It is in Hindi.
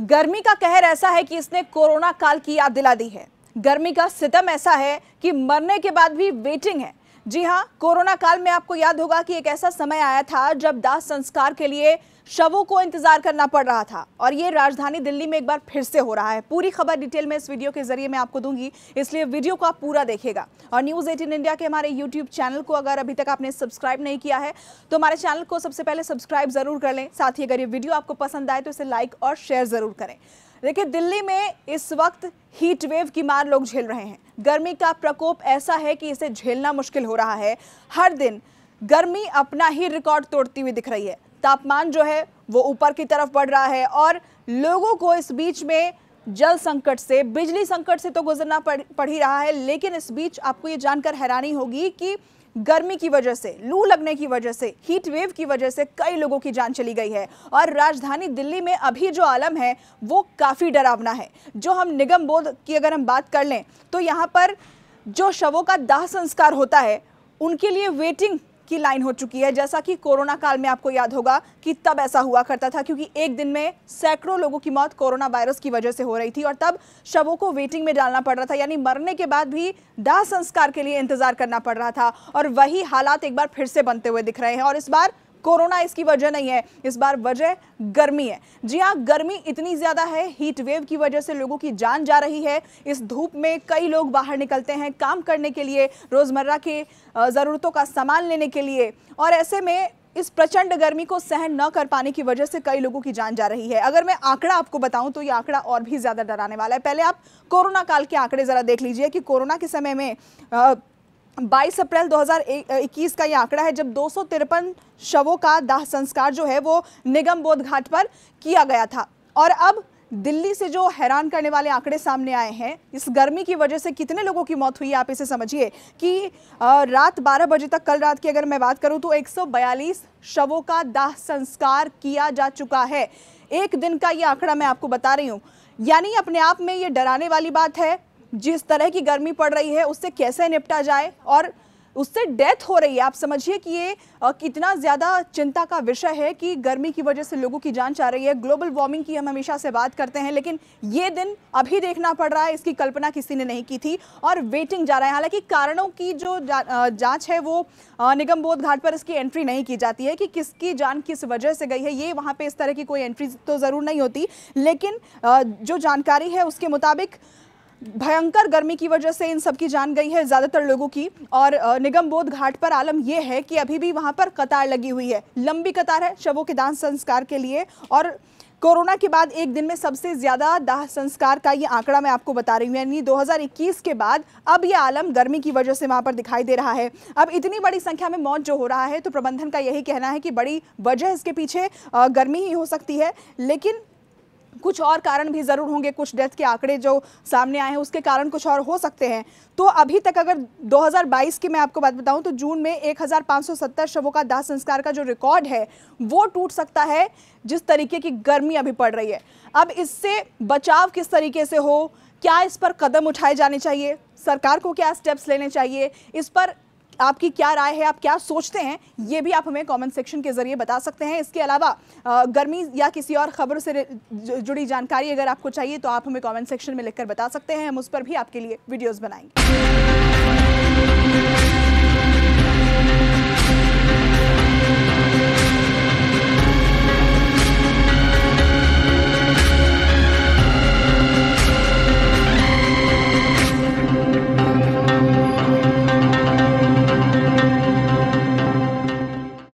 गर्मी का कहर ऐसा है कि इसने कोरोना काल की याद दिला दी है। गर्मी का सितम ऐसा है कि मरने के बाद भी वेटिंग है। जी हाँ कोरोना काल में आपको याद होगा कि एक ऐसा समय आया था जब दाह संस्कार के लिए शवों को इंतज़ार करना पड़ रहा था और ये राजधानी दिल्ली में एक बार फिर से हो रहा है। पूरी खबर डिटेल में इस वीडियो के ज़रिए मैं आपको दूँगी, इसलिए वीडियो को आप पूरा देखेगा और न्यूज़ 18 इंडिया के हमारे यूट्यूब चैनल को अगर अभी तक आपने सब्सक्राइब नहीं किया है तो हमारे चैनल को सबसे पहले सब्सक्राइब ज़रूर कर लें। साथ ही अगर ये वीडियो आपको पसंद आए तो इसे लाइक और शेयर ज़रूर करें। देखिए, दिल्ली में इस वक्त हीट वेव की मार लोग झेल रहे हैं। गर्मी का प्रकोप ऐसा है कि इसे झेलना मुश्किल हो रहा है। हर दिन गर्मी अपना ही रिकॉर्ड तोड़ती हुई दिख रही है। तापमान जो है, वो ऊपर की तरफ़ बढ़ रहा है और लोगों को इस बीच में जल संकट से, बिजली संकट से तो गुजरना पड़ पड़ ही रहा है, लेकिन इस बीच आपको ये जानकर हैरानी होगी कि गर्मी की वजह से, लू लगने की वजह से हीट वेव की वजह से कई लोगों की जान चली गई है। और राजधानी दिल्ली में अभी जो आलम है, वो काफ़ी डरावना है। जो हम निगम बोध की अगर हम बात कर लें तो यहाँ पर जो शवों का दाह संस्कार होता है, उनके लिए वेटिंग की लाइन हो चुकी है। जैसा कि कोरोना काल में आपको याद होगा कि तब ऐसा हुआ करता था, क्योंकि एक दिन में सैकड़ों लोगों की मौत कोरोना वायरस की वजह से हो रही थी और तब शवों को वेटिंग में डालना पड़ रहा था, यानी मरने के बाद भी दाह संस्कार के लिए इंतज़ार करना पड़ रहा था और वही हालात एक बार फिर से बनते हुए दिख रहे हैं। और इस बार कोरोना इसकी वजह नहीं है। इस बार वजह गर्मी है। जी हाँ गर्मी इतनी ज़्यादा है हीट वेव की वजह से लोगों की जान जा रही है। इस धूप में कई लोग बाहर निकलते हैं काम करने के लिए, रोज़मर्रा के ज़रूरतों का सामान लेने के लिए। और ऐसे में इस प्रचंड गर्मी को सहन न कर पाने की वजह से कई लोगों की जान जा रही है। अगर मैं आंकड़ा आपको बताऊँ तो ये आंकड़ा और भी ज़्यादा डराने वाला है। पहले आप कोरोना काल के आंकड़े ज़रा देख लीजिए कि कोरोना के समय में 22 अप्रैल 2021 का ये आंकड़ा है, जब दो सौ तिरपन शवों का दाह संस्कार जो है वो निगम बोध घाट पर किया गया था। और अब दिल्ली से जो हैरान करने वाले आंकड़े सामने आए हैं, इस गर्मी की वजह से कितने लोगों की मौत हुई, आप इसे समझिए कि रात 12 बजे तक, कल रात की अगर मैं बात करूँ तो 142 शवों का दाह संस्कार किया जा चुका है। एक दिन का ये आंकड़ा मैं आपको बता रही हूँ। यानी अपने आप में ये डराने वाली बात है जिस तरह की गर्मी पड़ रही है उससे कैसे निपटा जाए? और उससे डेथ हो रही है। आप समझिए कि ये कितना ज़्यादा चिंता का विषय है कि गर्मी की वजह से लोगों की जान चाह रही है। ग्लोबल वार्मिंग की हम हमेशा से बात करते हैं लेकिन ये दिन अभी देखना पड़ रहा है। इसकी कल्पना किसी ने नहीं की थी। और वेटिंग जा रहा है। हालाँकि कारणों की जो जा, जाँच है वो निगम बोध घाट पर इसकी एंट्री नहीं की जाती है कि किसकी जान किस वजह से गई है। ये वहाँ पर इस तरह की कोई एंट्री तो ज़रूर नहीं होती। लेकिन जो जानकारी है उसके मुताबिक भयंकर गर्मी की वजह से इन सब की जान गई है ज़्यादातर लोगों की। और निगम बोध घाट पर आलम यह है कि अभी भी वहाँ पर कतार लगी हुई है। लंबी कतार है शवों के दान संस्कार के लिए। और कोरोना के बाद एक दिन में सबसे ज़्यादा दाह संस्कार का ये आंकड़ा मैं आपको बता रही हूँ, यानी 2021 के बाद अब ये आलम गर्मी की वजह से वहाँ पर दिखाई दे रहा है। अब इतनी बड़ी संख्या में मौत जो हो रहा है तो प्रबंधन का यही कहना है कि बड़ी वजह इसके पीछे गर्मी ही हो सकती है। लेकिन कुछ और कारण भी ज़रूर होंगे, कुछ डेथ के आंकड़े जो सामने आए हैं, उसके कारण कुछ और हो सकते हैं। तो अभी तक अगर 2022 की मैं आपको बात बताऊँ तो जून में 1570 शवों का दाह संस्कार का जो रिकॉर्ड है, वो टूट सकता है, जिस तरीके की गर्मी अभी पड़ रही है। अब इससे बचाव किस तरीके से हो, क्या इस पर कदम उठाए जाने चाहिए, सरकार को क्या स्टेप्स लेने चाहिए, इस पर आपकी क्या राय है, आप क्या सोचते हैं, ये भी आप हमें कमेंट सेक्शन के ज़रिए बता सकते हैं। इसके अलावा गर्मी या किसी और खबर से जुड़ी जानकारी अगर आपको चाहिए तो आप हमें कमेंट सेक्शन में लिखकर बता सकते हैं। हम उस पर भी आपके लिए वीडियोस बनाएँगे।